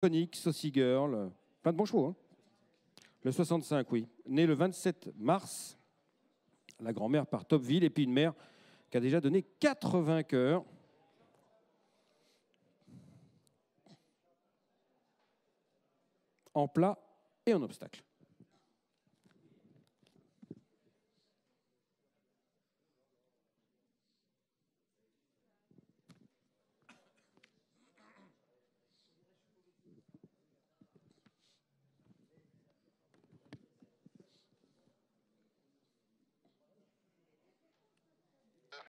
Conic, Saucy Girl, plein de bons chevaux. Hein. Le 65, oui. Né le 27 mars, la grand-mère par Topville, et puis une mère qui a déjà donné 4 vainqueurs. En plat et en obstacle.